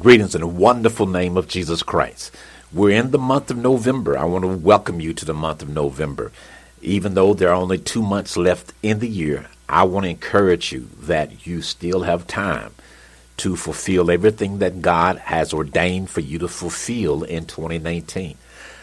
Greetings in the wonderful name of Jesus Christ. We're in the month of November. I want to welcome you to the month of November. Even though there are only two months left in the year, I want to encourage you that you still have time to fulfill everything that God has ordained for you to fulfill in 2019.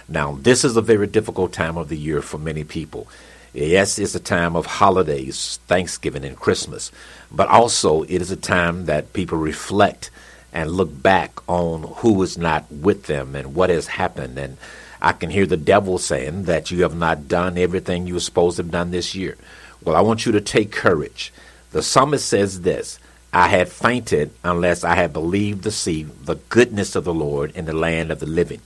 Now, this is a very difficult time of the year for many people. Yes, it's a time of holidays, Thanksgiving and Christmas, but also it is a time that people reflect and look back on who is not with them and what has happened. And I can hear the devil saying that you have not done everything you were supposed to have done this year. Well, I want you to take courage. The psalmist says this I had fainted unless I had believed to see the goodness of the Lord in the land of the living.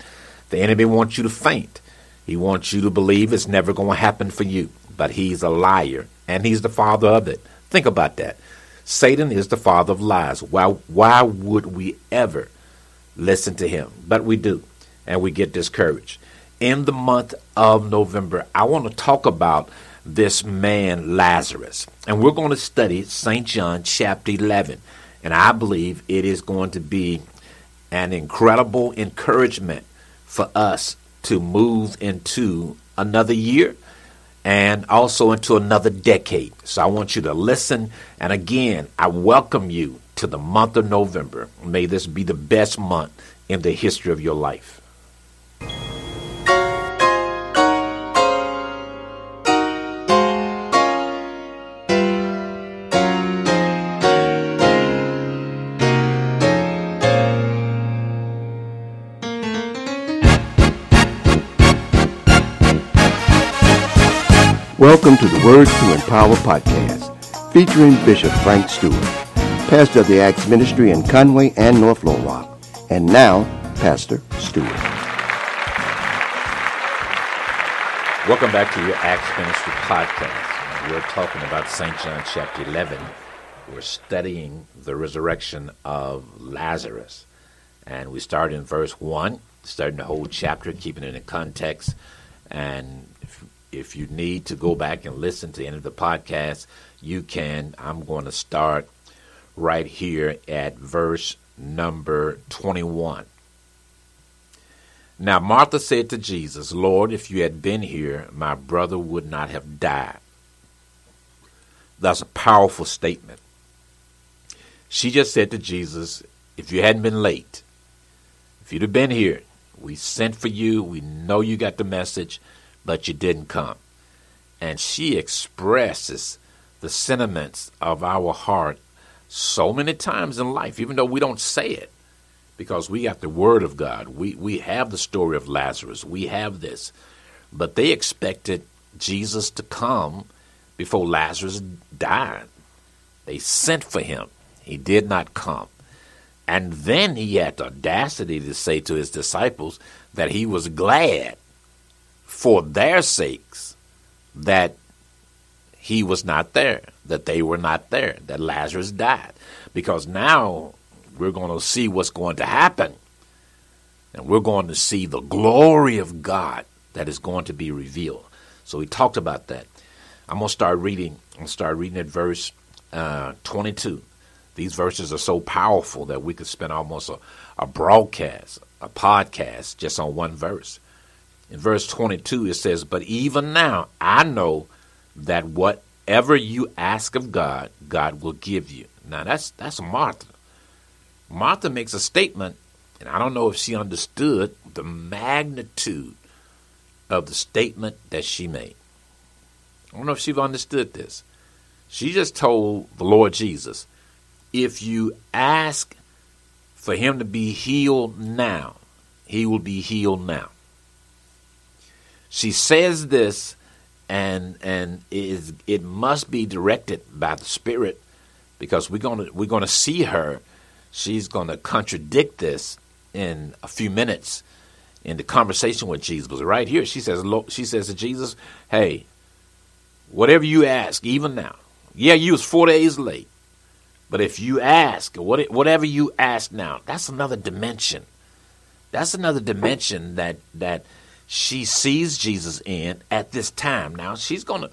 The enemy wants you to faint. He wants you to believe it's never going to happen for you. But he's a liar, and he's the father of it. Think about that. Satan is the father of lies. Why, why would we ever listen to him? But we do, and we get discouraged. In the month of November, I want to talk about this man, Lazarus. And we're going to study St. John chapter 11. And I believe it is going to be an incredible encouragement for us to move into another year and also into another decade. So I want you to listen. And again, I welcome you to the month of November. May this be the best month in the history of your life. Welcome to the Words to Empower podcast, featuring Bishop Frank Stewart, pastor of the Acts Ministry in Conway and North Little Rock. And now, Pastor Stewart. Welcome back to your Acts Ministry podcast. We're talking about St. John chapter 11. We're studying the resurrection of Lazarus. And we start in verse 1, starting the whole chapter, keeping it in context. And if you need to go back and listen to end of the podcast, you can. I'm going to start right here at verse number 21. Now, Martha said to Jesus, Lord, if you had been here, my brother would not have died. That's a powerful statement. She just said to Jesus, if you hadn't been late, if you'd have been here, we sent for you, we know you got the message but you didn't come. And she expresses the sentiments of our heart so many times in life, even though we don't say it, because we got the Word of God. We, we have the story of Lazarus. We have this. But they expected Jesus to come before Lazarus died. They sent for him. He did not come. And then he had the audacity to say to his disciples that he was glad for their sakes that he was not there, that they were not there, that Lazarus died. Because now we're going to see what's going to happen. And we're going to see the glory of God that is going to be revealed. So we talked about that. I'm going to start reading. I'm going to start reading at verse uh, 22. These verses are so powerful that we could spend almost a, a broadcast, a podcast, just on one verse. In verse 22, it says, But even now I know that whatever you ask of God, God will give you. Now that's that's Martha. Martha makes a statement, and I don't know if she understood the magnitude of the statement that she made. I don't know if she understood this. She just told the Lord Jesus, if you ask for him to be healed now, he will be healed now she says this and and it, is, it must be directed by the spirit because we're going to we're to see her. She's going to contradict this in a few minutes in the conversation with Jesus. Right here she says she says to Jesus hey whatever you ask even now. Yeah you was 4 days late but if you ask whatever you ask now that's another dimension. That's another dimension that that she sees Jesus in at this time. Now she's gonna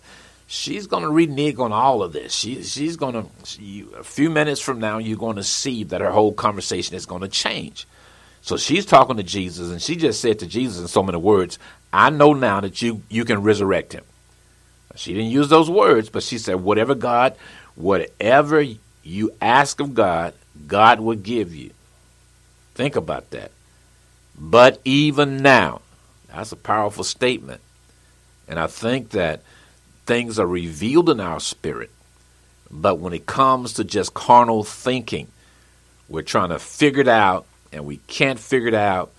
she's to renege on all of this. She, she's to, she, a few minutes from now, you're to see that her whole conversation is to change. So she's talking to Jesus, and she just said to Jesus in so many words, I know now that you, you can resurrect him. She didn't use those words, but she said, whatever God, whatever you ask of God, God will give you. Think about that. But even now, that's a powerful statement. And I think that things are revealed in our spirit. But when it comes to just carnal thinking, we're trying to figure it out and we can't figure it out,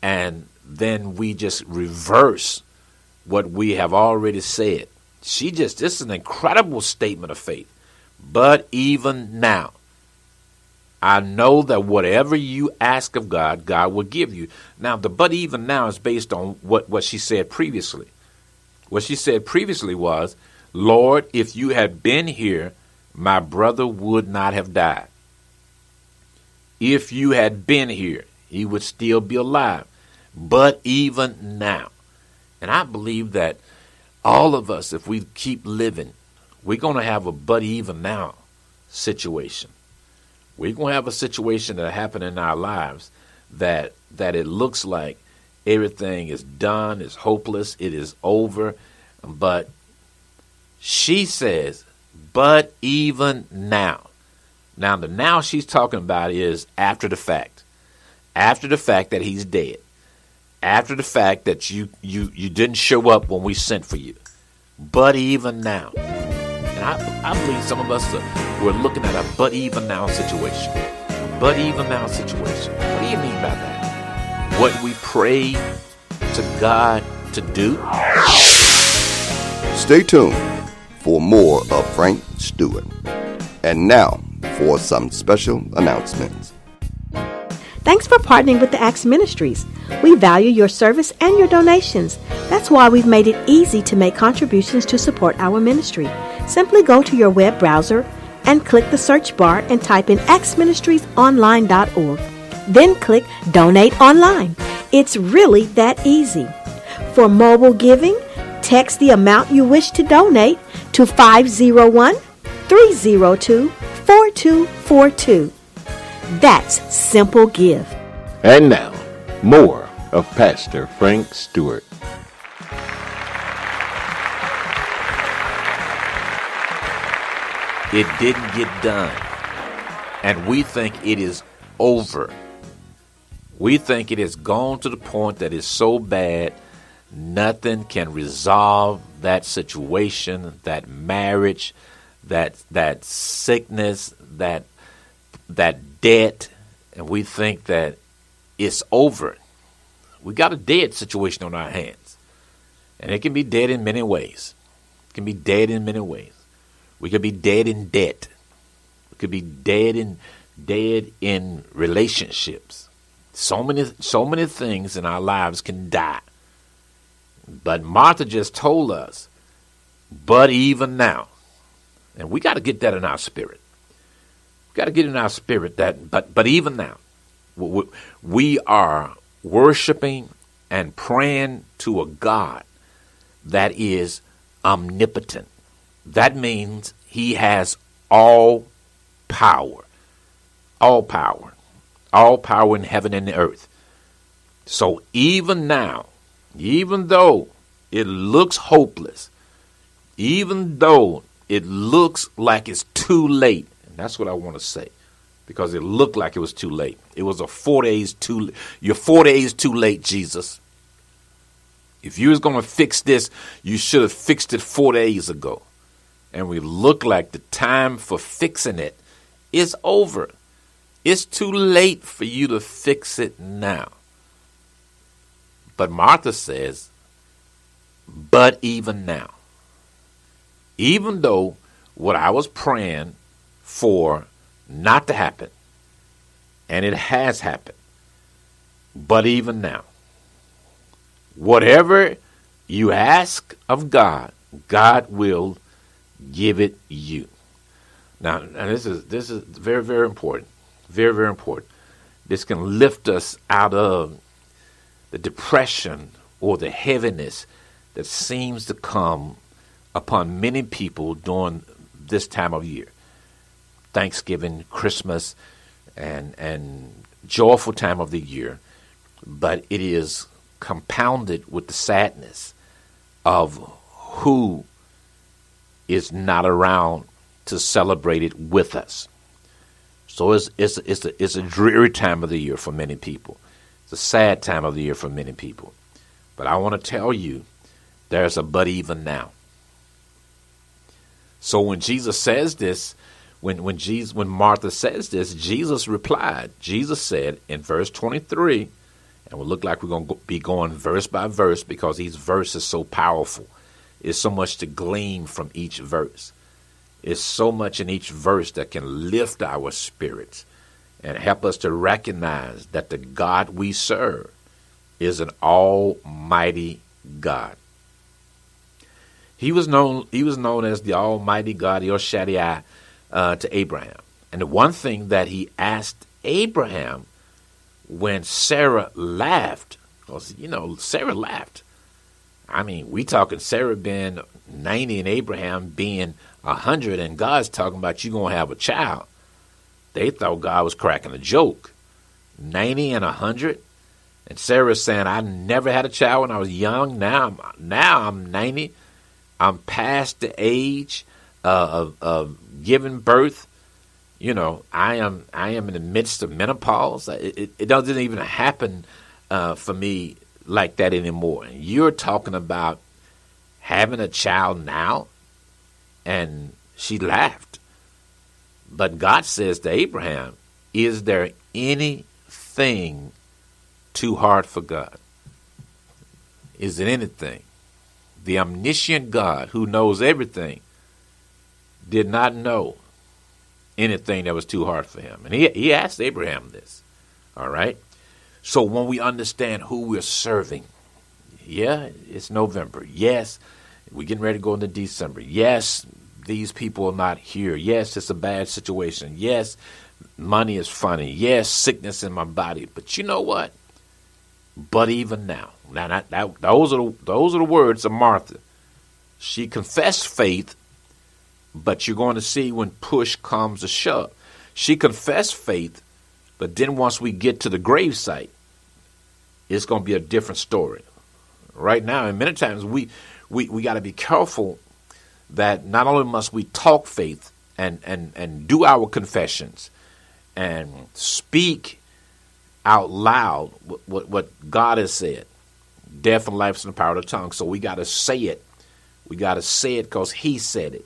and then we just reverse what we have already said. She just, this is an incredible statement of faith. But even now, I know that whatever you ask of God, God will give you. Now, the but even now is based on what, what she said previously. What she said previously was, Lord, if you had been here, my brother would not have died if you had been here, he would still be alive. But even now, and I believe that all of us, if we keep living, we're going to have a but even now situation. We're going to have a situation that happen in our lives that that it looks like everything is done, is hopeless, it is over. But she says, but even now, now, the now she's talking about is after the fact. After the fact that he's dead. After the fact that you, you, you didn't show up when we sent for you. But even now. I, I believe some of us are, we're looking at a but even now situation. But even now situation. What do you mean by that? What we pray to God to do? Stay tuned for more of Frank Stewart. And now, for some special announcements. Thanks for partnering with the Acts Ministries. We value your service and your donations. That's why we've made it easy to make contributions to support our ministry. Simply go to your web browser and click the search bar and type in actsministriesonline.org. Then click Donate Online. It's really that easy. For mobile giving, text the amount you wish to donate to 501 302 4242. That's Simple Give. And now, more of Pastor Frank Stewart. It didn't get done. And we think it is over. We think it has gone to the point that it's so bad, nothing can resolve that situation, that marriage, that that sickness, that that debt, and we think that it's over. We got a dead situation on our hands. And it can be dead in many ways. It can be dead in many ways. We could be dead in debt. We could be dead in dead in relationships. So many so many things in our lives can die. But Martha just told us, but even now, and we got to get that in our spirit. Got to get in our spirit that, but, but even now, we are worshiping and praying to a God that is omnipotent. That means he has all power. All power. All power in heaven and the earth. So even now, even though it looks hopeless, even though it looks like it's too late. That's what I want to say. Because it looked like it was too late. It was a four days too you're four days too late, Jesus. If you was gonna fix this, you should have fixed it four days ago. And we look like the time for fixing it is over. It's too late for you to fix it now. But Martha says, but even now even though what I was praying for not to happen, and it has happened, but even now, whatever you ask of God, God will give it you. Now, now this is this is very very important, very very important. This can lift us out of the depression or the heaviness that seems to come upon many people during this time of year. Thanksgiving, Christmas, and and joyful time of the year, but it is compounded with the sadness of who is not around to celebrate it with us. So it's it's it's a, it's a dreary time of the year for many people. It's a sad time of the year for many people. But I want to tell you, there's a but even now. So when Jesus says this, when when Jesus when Martha says this, Jesus replied. Jesus said in verse 23, and we look like we're going to be going verse by verse because each verse is so powerful. It's so much to glean from each verse. It's so much in each verse that can lift our spirits and help us to recognize that the God we serve is an almighty God. He was known he was known as the Almighty God, El Shaddai, uh, to Abraham. And the one thing that he asked Abraham when Sarah laughed, because you know Sarah laughed. I mean, we talking Sarah being ninety and Abraham being hundred, and God's talking about you gonna have a child. They thought God was cracking a joke. Ninety and hundred, and Sarah's saying, "I never had a child when I was young. Now, I'm, now I'm ninety. I'm past the age uh, of, of giving birth. You know, I am I am in the midst of menopause. It, it, it doesn't even happen uh, for me like that anymore. And You're talking about having a child now, and she laughed. But God says to Abraham, "Is there anything too hard for God? Is it anything?" the omniscient God who knows everything, did not know anything that was too hard for him. And he, he asked Abraham this. All right? So when we understand who we're serving, yeah, it's November. Yes, we're getting ready to go into December. Yes, these people are not here. Yes, it's a bad situation. Yes, money is funny. Yes, sickness in my body. But you know what? But even now, now that, that, those are the, those are the words of Martha. She confessed faith, but you're going to see when push comes to shove. She confessed faith, but then once we get to the gravesite, it's going to be a different story. Right now, and many times we we, we got to be careful that not only must we talk faith and, and, and do our confessions and speak out loud what, what, what God has said. Death and life is in the power of the tongue. So we got to say it. We got to say it because He said it.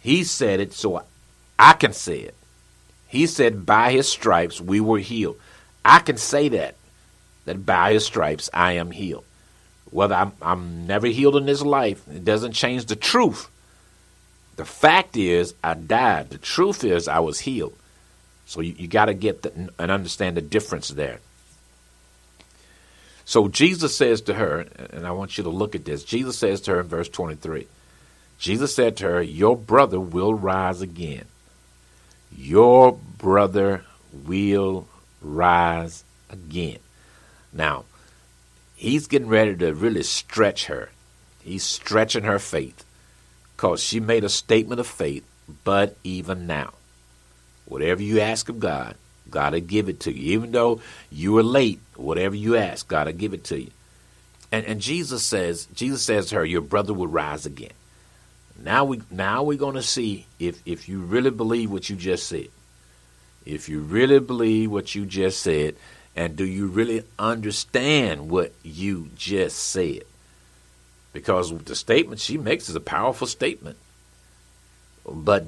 He said it so I can say it. He said, By His stripes we were healed. I can say that, that by His stripes I am healed. Whether I'm, I'm never healed in this life, it doesn't change the truth. The fact is, I died. The truth is, I was healed. So you, you got to get the, and understand the difference there. So Jesus says to her, and I want you to look at this. Jesus says to her in verse 23 Jesus said to her, Your brother will rise again. Your brother will rise again. Now, he's getting ready to really stretch her. He's stretching her faith because she made a statement of faith, but even now. Whatever you ask of God, God will give it to you. Even though you were late, whatever you ask, God will give it to you. And and Jesus says, Jesus says to her, Your brother will rise again. Now we now we're gonna see if, if you really believe what you just said. If you really believe what you just said, and do you really understand what you just said? Because the statement she makes is a powerful statement. But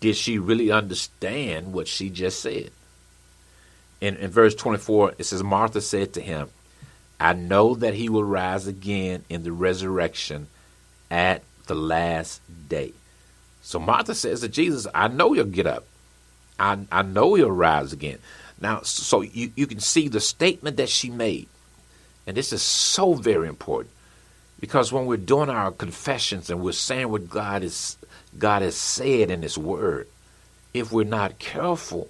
did she really understand what she just said? In, in verse 24, it says, Martha said to him, I know that he will rise again in the resurrection at the last day. So Martha says to Jesus, I know he'll get up. I, I know he'll rise again. Now, so you, you can see the statement that she made. And this is so very important because when we're doing our confessions and we're saying what God is God has said in His Word, if we're not careful,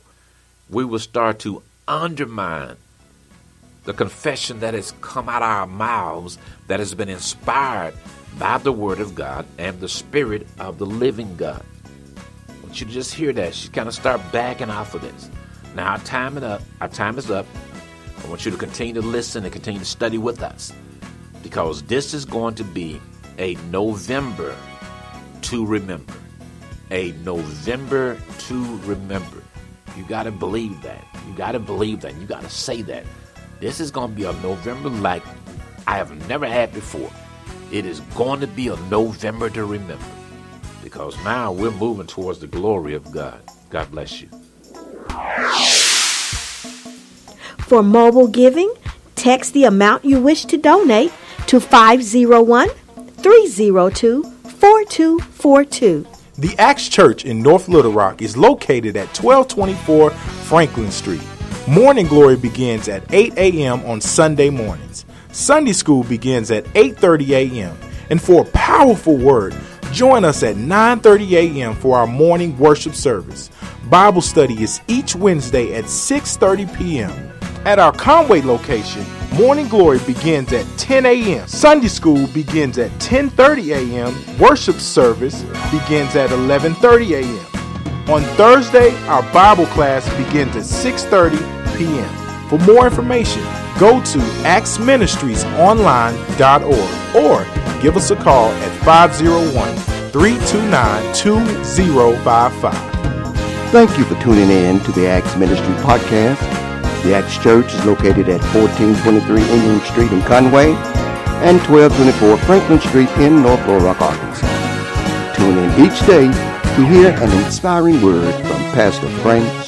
we will start to undermine the confession that has come out of our mouths that has been inspired by the Word of God and the Spirit of the living God. I want you to just hear that. She kind of start backing off of this. Now our time is up. Our time is up. I want you to continue to listen and continue to study with us because this is going to be a November to remember. A November to remember. You got to believe that. You got to believe that. You got to say that. This is going to be a November like I have never had before. It is going to be a November to remember because now we're moving towards the glory of God. God bless you. For mobile giving, text the amount you wish to donate to 501 302 4242. The Acts Church in North Little Rock is located at 1224 Franklin Street. Morning glory begins at 8 a.m. on Sunday mornings. Sunday school begins at 8:30 a.m. And for a powerful word, join us at 9:30 a.m. for our morning worship service. Bible study is each Wednesday at 6:30 p.m. At our Conway location, Morning Glory begins at 10 a.m. Sunday school begins at 10:30 a.m. Worship service begins at 11:30 a.m. On Thursday, our Bible class begins at 6:30 p.m. For more information, go to actsministriesonline.org or give us a call at 501-329-2055. Thank you for tuning in to the Acts Ministry Podcast. The Acts Church is located at 1423 England Street in Conway and 1224 Franklin Street in North Little Rock, Arkansas. Tune in each day to hear an inspiring word from Pastor Frank.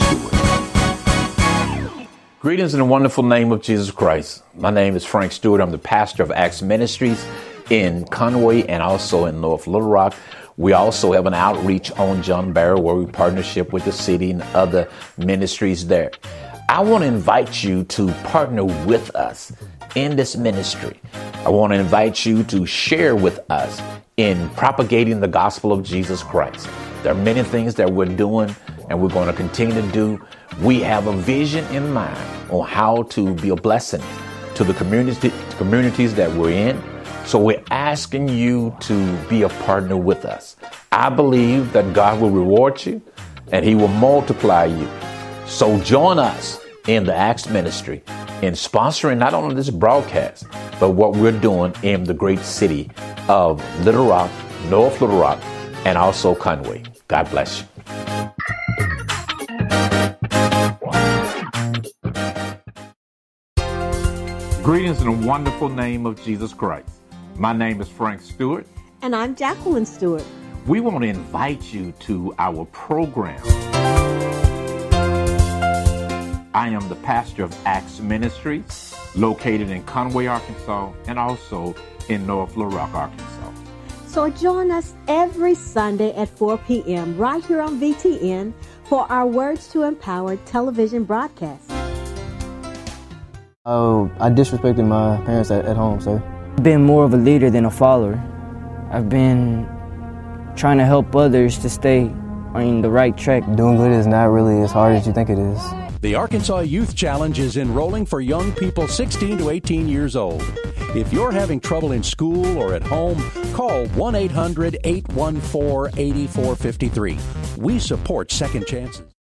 Greetings in the wonderful name of Jesus Christ. My name is Frank Stewart. I'm the pastor of Acts Ministries in Conway and also in North Little Rock. We also have an outreach on John Barrow where we partnership with the city and other ministries there. I want to invite you to partner with us in this ministry. I want to invite you to share with us in propagating the gospel of Jesus Christ. There are many things that we're doing and we're going to continue to do. We have a vision in mind on how to be a blessing to the community, communities that we're in. So we're asking you to be a partner with us. I believe that God will reward you and he will multiply you. So join us in the Acts ministry in sponsoring not only this broadcast, but what we're doing in the great city of Little Rock, North Little Rock, and also Conway. God bless you. Greetings in the wonderful name of Jesus Christ. My name is Frank Stewart. And I'm Jacqueline Stewart. We want to invite you to our program. I am the pastor of Acts Ministries, located in Conway, Arkansas, and also in North Little Rock, Arkansas. So join us every Sunday at 4 p.m. right here on VTN for our Words to Empower television broadcast. Oh, I disrespected my parents at, at home, sir. I've been more of a leader than a follower. I've been trying to help others to stay on the right track. Doing good is not really as hard as you think it is. The Arkansas Youth Challenge is enrolling for young people 16 to 18 years old. If you're having trouble in school or at home, call 1 800 814 8453. We support second chances.